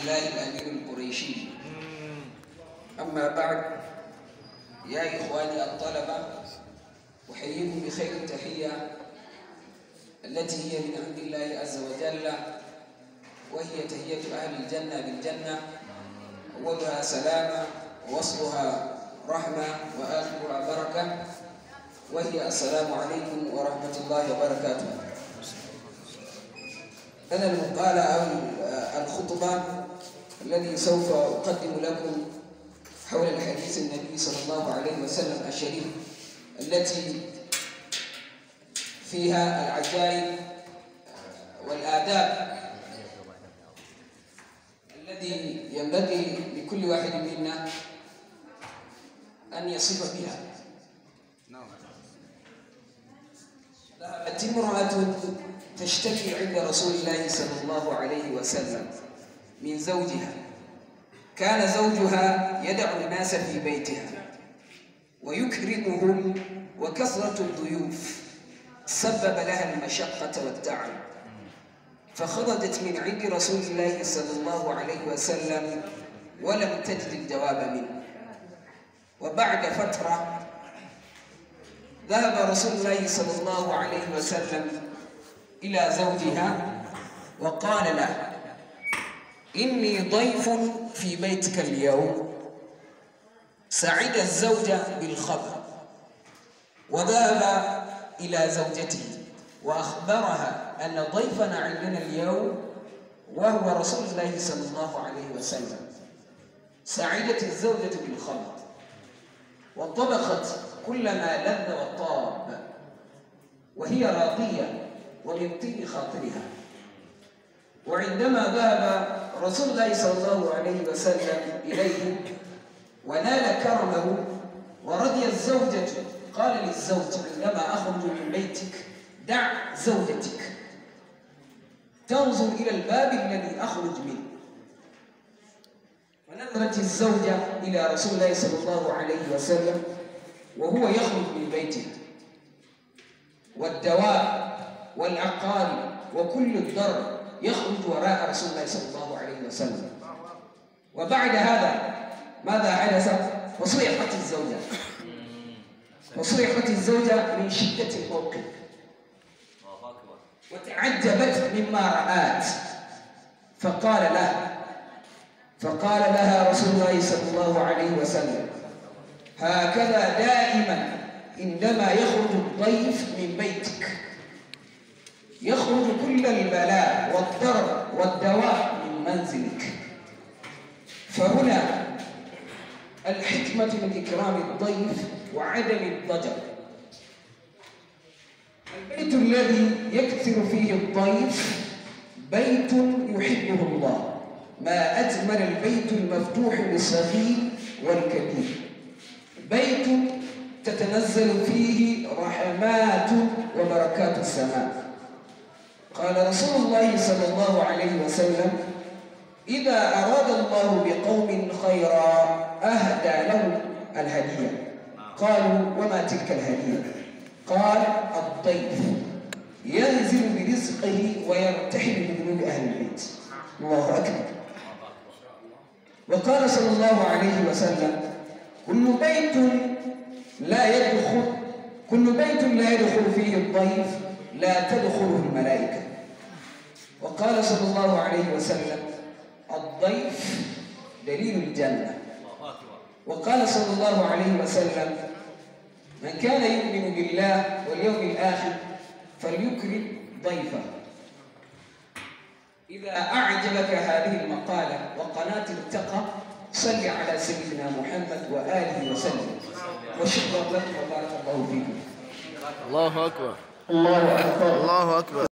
الله الأمير القريشي أما بعد يا إخواني الطلبة أحييكم بخير التحية التي هي من عند الله عز وجل وهي تحية أهل الجنة بالجنة. أولها سلامة ووصلها رحمة وآخرها بركة. وهي السلام عليكم ورحمة الله وبركاته. أنا المقالة أو الخطبة الذي سوف أقدم لكم حول الحديث النبي صلى الله عليه وسلم الشريف التي فيها العجائب والآداب الذي ينبغي لكل واحد منا أن يصف بها. ذهبت امرأة تشتكي عند رسول الله صلى الله عليه وسلم. من زوجها. كان زوجها يدع الناس في بيتها. ويكرمهم وكثرة الضيوف. سبب لها المشقة والتعب فخرجت من عند رسول الله صلى الله عليه وسلم ولم تجد الجواب منه. وبعد فترة ذهب رسول الله صلى الله عليه وسلم إلى زوجها وقال له إني ضيف في بيتك اليوم. سعد الزوج بالخبر. وذهب إلى زوجته وأخبرها أن ضيفنا عندنا اليوم وهو رسول الله صلى الله عليه وسلم. سعدت الزوجة بالخبر. وطبخت كل ما لذ وطاب. وهي راضية ومن طيب خاطرها. وعندما ذهب رسول الله صلى الله عليه وسلم إليه ونال كرمه ورضي الزوجة قال للزوج عندما أخرج من بيتك دع زوجتك تنظر إلى الباب الذي أخرج منه. ونظرت الزوجة إلى رسول الله صلى الله عليه وسلم وهو يخرج من بيته. والدواء والعقار وكل الضر يخرج وراء رسول الله صلى الله عليه وسلم. وبعد هذا ماذا حدث؟ وصيحت الزوجة. وصيحت الزوجة من شدة الموقف. وتعجبت مما رأت. فقال له فقال لها رسول الله صلى الله عليه وسلم هكذا دائما عندما يخرج الضيف من بيتك. يخرج كل البلاء والضرر والدواء من منزلك. فهنا الحكمة من إكرام الضيف وعدم الضجر. البيت الذي يكثر فيه الضيف بيت يحبه الله ما أجمل البيت المفتوح للصغير والكبير. بيت تتنزل فيه رحمات وبركات السماء. قال رسول الله صلى الله عليه وسلم إذا أراد الله بقوم خيرا أهدى لهم الهدية. قالوا وما تلك الهدية؟ قال الضيف ينزل برزقه ويرتحل بذنوب أهل البيت. الله أكبر. وقال صلى الله عليه وسلم كل بيت لا يدخل كل بيت لا يدخل فيه الضيف لا تدخله الملائكة. وقال صلى الله عليه وسلم الضيف دليل الجنة. وقال صلى الله عليه وسلم من كان يؤمن بالله واليوم الآخر فليكرم ضيفه. إذا أعجبك هذه المقالة وقناة التقى صل على سيدنا محمد وآله وسلم. وشكرا لكم وبارك الله فيكم الله أكبر. الله أكبر. الله أكبر.